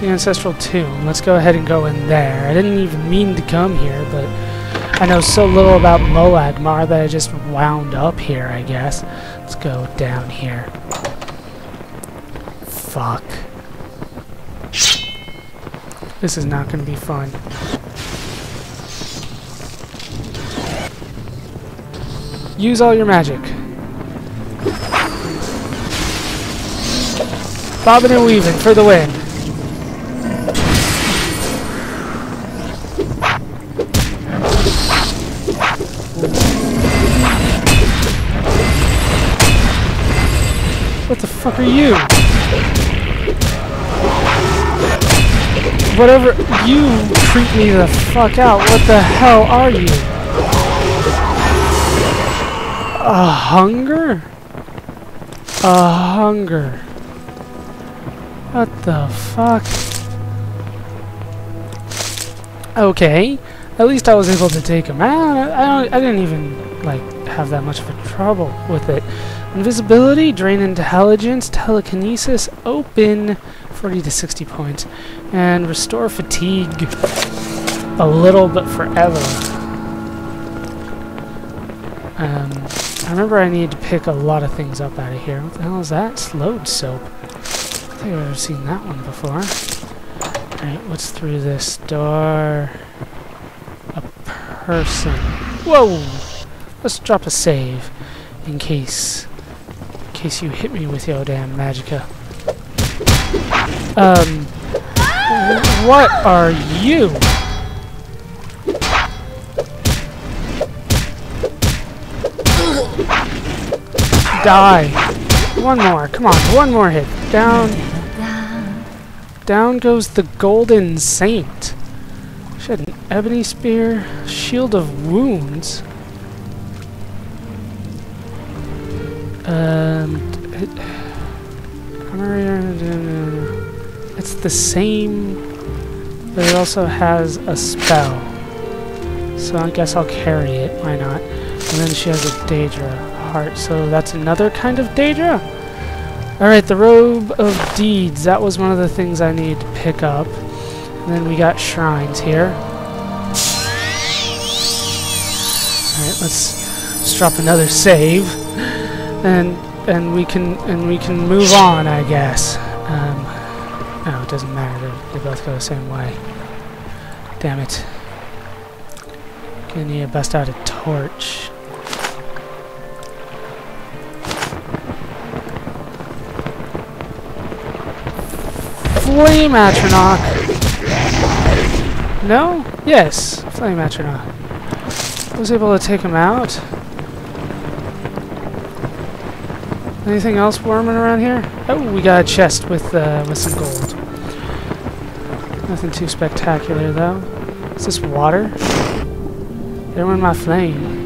The Ancestral Tomb. Let's go ahead and go in there. I didn't even mean to come here, but I know so little about Molag Mar that I just wound up here, I guess. Let's go down here. Fuck. This is not going to be fun. Use all your magic. Bobbing and weaving for the win. You? Whatever, you creep me the fuck out. What the hell are you? A hunger? A hunger. What the fuck? Okay. At least I was able to take him out. I, I didn't even, like, have that much of a trouble with it. Invisibility, drain intelligence, telekinesis, open 40 to 60 points, and restore fatigue a little but forever. Um, I remember I need to pick a lot of things up out of here. What the hell is that? Slowed soap. I think I've ever seen that one before. Alright, what's through this door? Person. Whoa! Let's drop a save in case in case you hit me with your damn magicka. Um what are you? Die. One more. Come on. One more hit. Down. Down goes the Golden Saint. Ebony spear, shield of wounds. Um, it, it's the same, but it also has a spell. So I guess I'll carry it. Why not? And then she has a Daedra heart, so that's another kind of Daedra. Alright, the Robe of Deeds. That was one of the things I need to pick up. And then we got shrines here. Let's, let's drop another save. And and we can and we can move on, I guess. Um, no, it doesn't matter. They, they both go the same way. Damn it. Gonna need to bust out a torch. Flame Atronach! No? Yes, Flame Atronach. Was able to take him out. Anything else warming around here? Oh, we got a chest with uh, with some gold. Nothing too spectacular though. Is this water? There went my flame.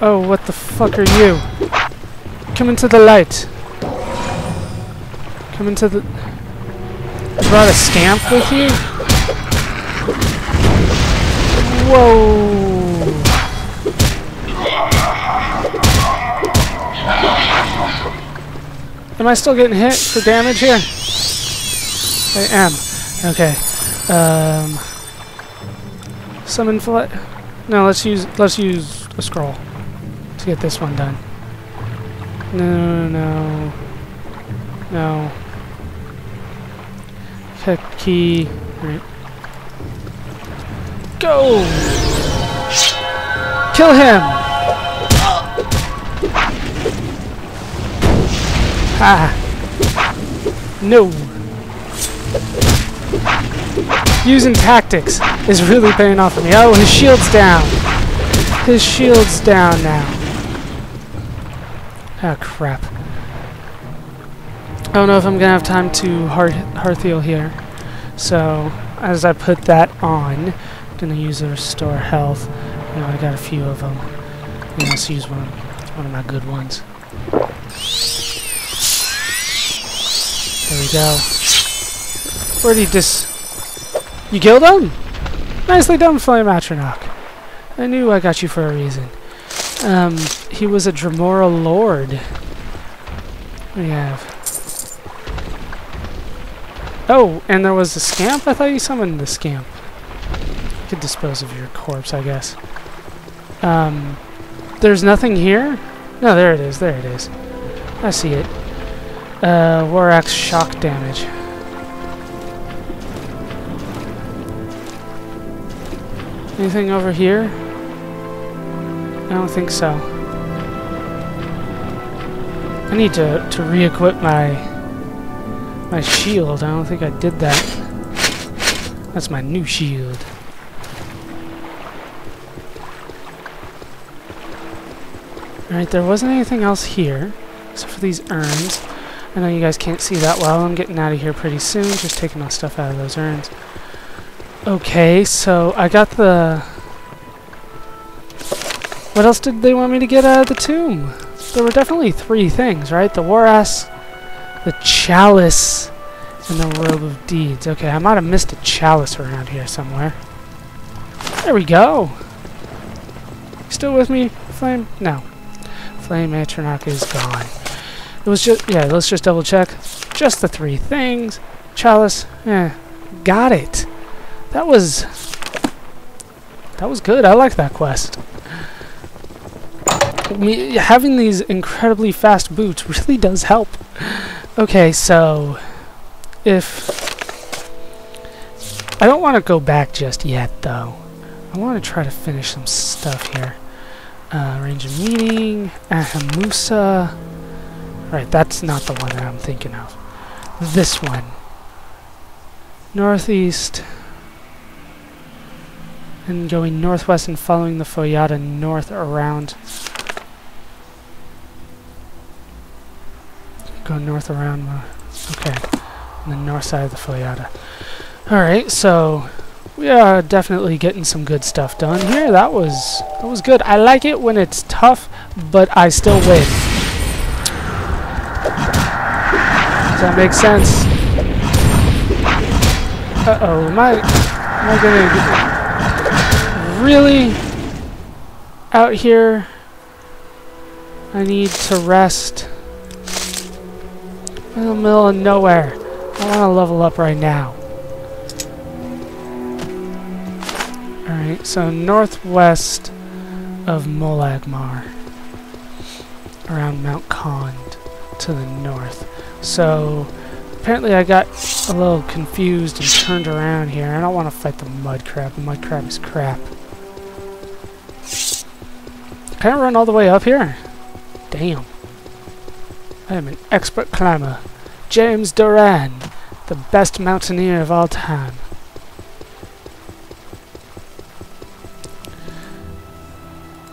Oh, what the fuck are you? Come into the light. Come into the... Brought a scamp with you? Whoa! Am I still getting hit for damage here? I am. Okay. Um, summon flight. No, let's use let's use a scroll to get this one done. No, no, no. Heck key. Right. Go! Kill him! Ah! No! Using tactics is really paying off for me. Oh, his shield's down! His shield's down now. Oh, crap. I don't know if I'm gonna have time to hearth, heal here. So, as I put that on, I'm gonna use a restore health. You know, I got a few of them. And let's use one, one of my good ones. There we go. Where did he dis... You killed him? Nicely done, Flame Atronach. I knew I got you for a reason. Um, he was a Dremora Lord. What do you have? Oh, and there was a scamp? I thought you summoned the scamp. You could dispose of your corpse, I guess. Um, there's nothing here? No, there it is, there it is. I see it. Uh, War Axe shock damage. Anything over here? I don't think so. I need to, to re-equip my my shield. I don't think I did that. That's my new shield. Alright, there wasn't anything else here, except for these urns. I know you guys can't see that well. I'm getting out of here pretty soon, just taking my stuff out of those urns. Okay, so I got the... What else did they want me to get out of the tomb? There were definitely three things, right? The War Axe, the Chalice, and the Robe of Deeds. Okay, I might have missed a Chalice around here somewhere. There we go! Still with me, Flame? No. Flame Atronach is gone. It was just, yeah, let's just double check. Just the three things. Chalice, eh, got it. That was, that was good. I like that quest. Me, having these incredibly fast boots really does help. Okay, so, if, I don't want to go back just yet, though. I want to try to finish some stuff here. Uh, range of meeting, Ahamusa. Right, that's not the one that I'm thinking of. This one. Northeast. And going northwest and following the Foyada north around. Go north around. Uh, okay. On the north side of the Foyada. Alright, so we are definitely getting some good stuff done here. That was that was good. I like it when it's tough, but I still win. Does that make sense? Uh-oh, am I am I gonna really out here? I need to rest. In the middle of nowhere. I want to level up right now. Alright, so northwest of Molag Mar. Around Mount Kond to the north. So, apparently I got a little confused and turned around here. I don't want to fight the mud crab. The mud crab is crap. Can I run all the way up here? Damn. I am an expert climber. James Doran, the best mountaineer of all time.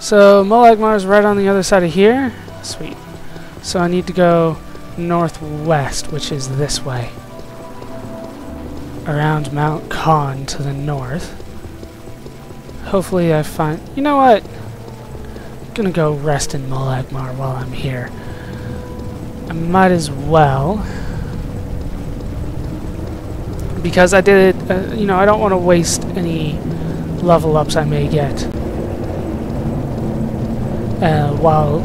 So Molag Mar is right on the other side of here. Sweet. So I need to go northwest, which is this way. Around Mount Kond to the north. Hopefully I find... You know what? I'm gonna go rest in Molag Mar while I'm here. I might as well. Because I did it, uh, you know, I don't want to waste any level ups I may get uh, while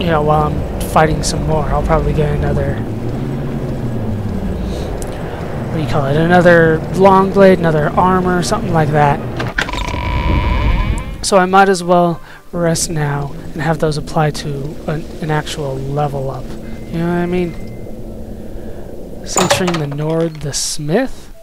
you know while I'm fighting some more. I'll probably get another what do you call it? Another long blade, another armor, something like that. So I might as well rest now and have those apply to an, an actual level up. You know what I mean? Centering the Nord the Smith?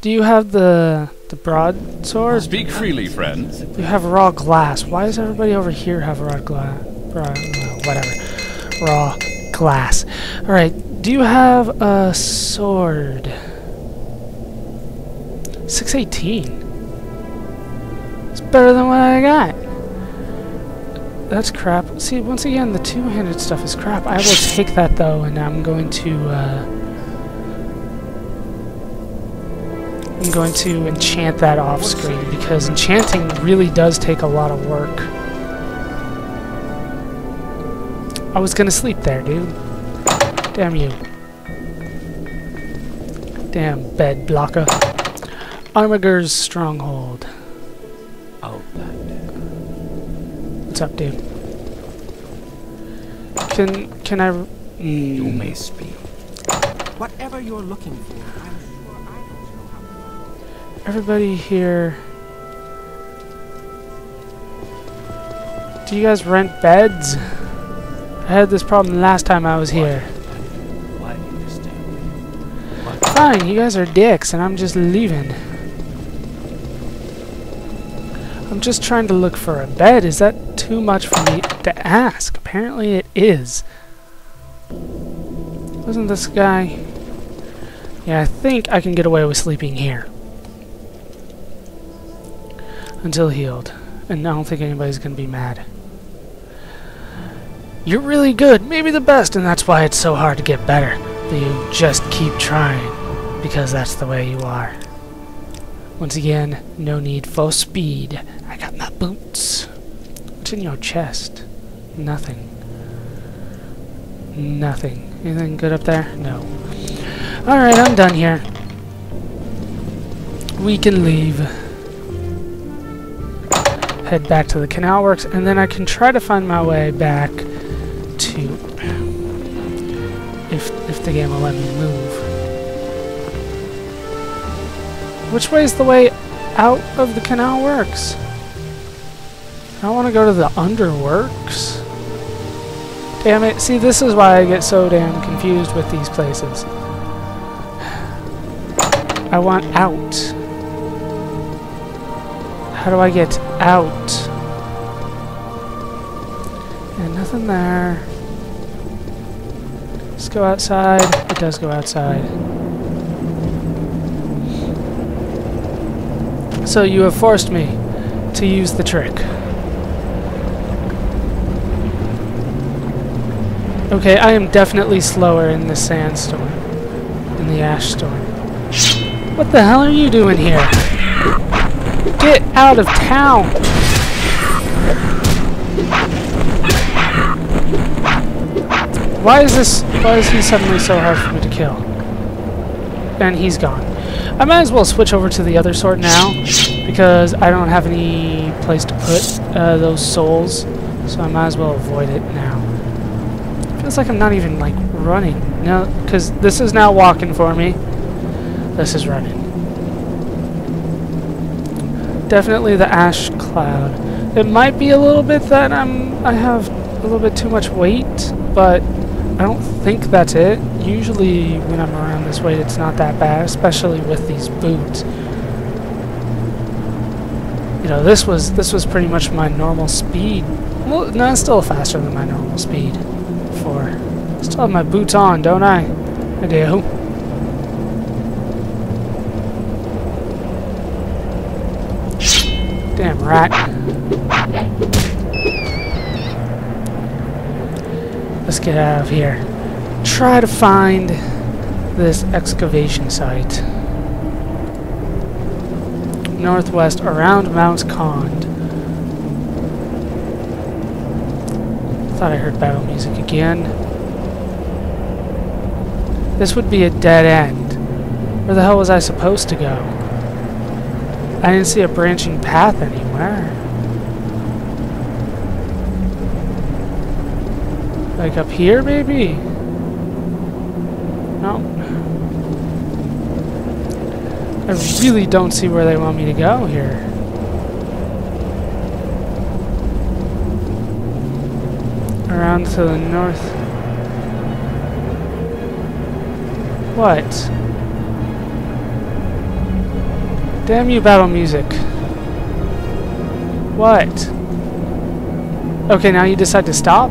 Do you have the the broadsword? Speak freely, friend. You have raw glass. Why does everybody over here have raw glass? Raw, uh, whatever. Raw glass. Alright, do you have a sword? 618. It's better than what I got. That's crap. See, once again, the two-handed stuff is crap. I will take that, though, and I'm going to, uh, I'm going to enchant that off screen because enchanting really does take a lot of work. I was gonna sleep there, dude. Damn you. Damn bed blocker. Armiger's stronghold. What's up, dude? Can can I You Mm. may speak. Whatever you're looking for, I'm sure I don't know how to find it. Everybody here. Do you guys rent beds? I had this problem last time I was here. Why understand? What? Fine, you guys are dicks, and I'm just leaving. I'm just trying to look for a bed. Is that too much for me to ask? Apparently it is. Wasn't this guy... Yeah, I think I can get away with sleeping here. Until healed. And I don't think anybody's to be mad. You're really good, maybe the best, and that's why it's so hard to get better. But you just keep trying, because that's the way you are. Once again, no need for speed. I got my boots. In your chest? Nothing. Nothing. Anything good up there? No. Alright, I'm done here. We can leave. Head back to the canal works, and then I can try to find my way back to... If, if the game will let me move. Which way is the way out of the canal works? I want to go to the underworks. Damn it. See, this is why I get so damn confused with these places. I want out. How do I get out? And nothing there. Let's go outside. It does go outside. So you have forced me to use the trick. Okay, I am definitely slower in the sandstorm. In the ash storm. What the hell are you doing here? Get out of town! Why is this... Why is he suddenly so hard for me to kill? And he's gone. I might as well switch over to the other sword now, because I don't have any place to put uh, those souls, so I might as well avoid it now. Feels like I'm not even, like, running. No, because this is now walking for me. This is running. Definitely the ash cloud. It might be a little bit that I'm I have a little bit too much weight, but I don't think that's it. Usually when I'm around this weight it's not that bad, especially with these boots. You know, this was this was pretty much my normal speed. Well, no, it's still faster than my normal speed. For still have my boots on, don't I? I do. Damn rat. Let's get out of here. Try to find this excavation site. Northwest around Mount Kond. Thought I heard battle music again. This would be a dead end. Where the hell was I supposed to go? I didn't see a branching path anywhere. Like up here, maybe? No. I really don't see where they want me to go here. Around to the north. What? Damn you, battle music. What? Okay, now you decide to stop?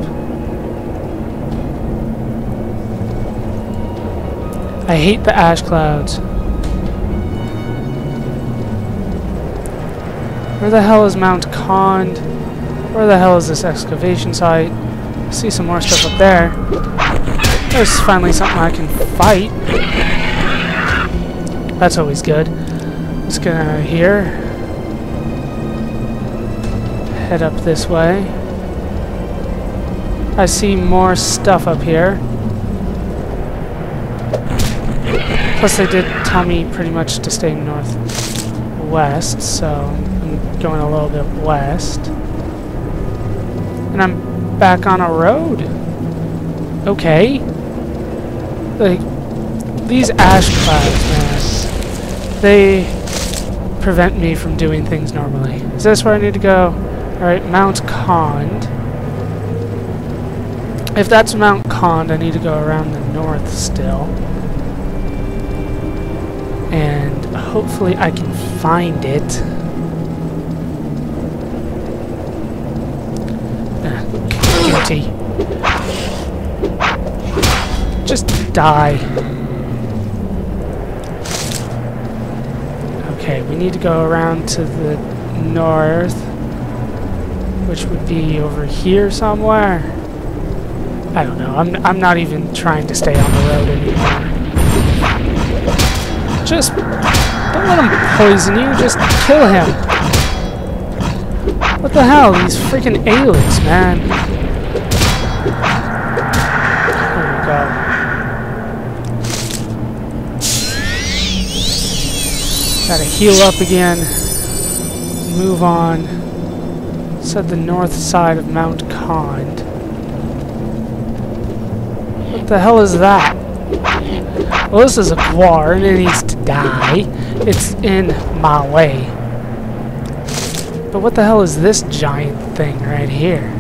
I hate the ash clouds. Where the hell is Mount Kond? Where the hell is this excavation site? See some more stuff up there. There's finally something I can fight. That's always good. Let's of here. Head up this way. I see more stuff up here. Plus they did tell me pretty much to stay northwest, so I'm going a little bit west. And I'm back on a road. Okay. Like, these ash clouds, man, they prevent me from doing things normally. Is this where I need to go? Alright, Mount Kond. If that's Mount Kond, I need to go around the north still. And hopefully I can find it. Die. Okay, we need to go around to the north, which would be over here somewhere. I don't know. I'm I'm not even trying to stay on the road anymore. Just don't let him poison you. Just kill him. What the hell? These freaking aliens, man. Heal up again. Move on. Said the north side of Mount Kond. What the hell is that? Well, this is a Guar, and it needs to die. It's in my way. But what the hell is this giant thing right here?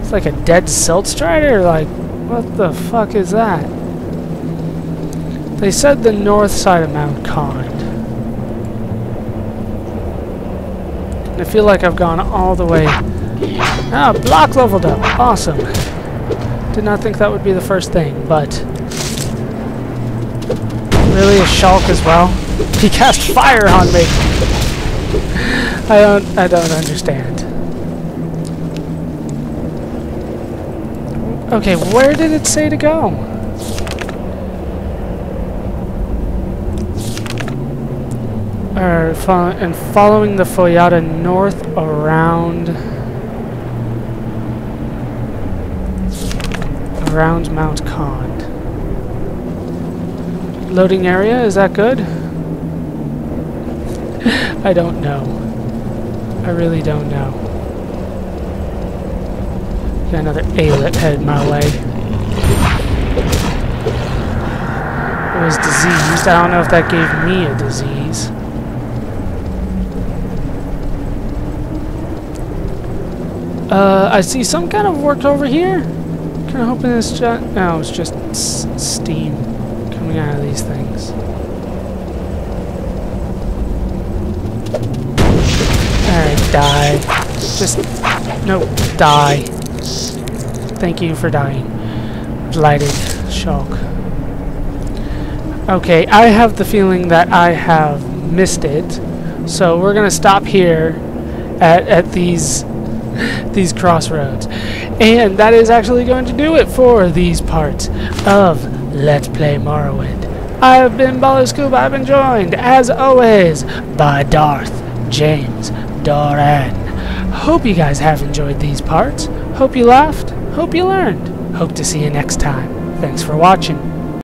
It's like a dead silt strider? Like, what the fuck is that? They said the north side of Mount Kond. I feel like I've gone all the way. Ah, block leveled up. Awesome. Did not think that would be the first thing, but... Really, a Shalk as well? He cast fire on me! I don't, I don't understand. Okay, where did it say to go? Or and following the Foyada north around around Mount Kond. Loading area, is that good? I don't know. I really don't know. Got another Alit headed my way. It was diseased. I don't know if that gave me a disease. Uh, I see some kind of work over here. Kind of hoping it's just... No, it's just steam coming out of these things. Alright, die. Just... No, die. Thank you for dying. Blighted Shalk. Okay, I have the feeling that I have missed it. So we're going to stop here at, at these these crossroads. And that is actually going to do it for these parts of Let's Play Morrowind. I have been Ballerscuba. I've been joined, as always, by Darth James Doran. Hope you guys have enjoyed these parts. Hope you laughed. Hope you learned. Hope to see you next time. Thanks for watching.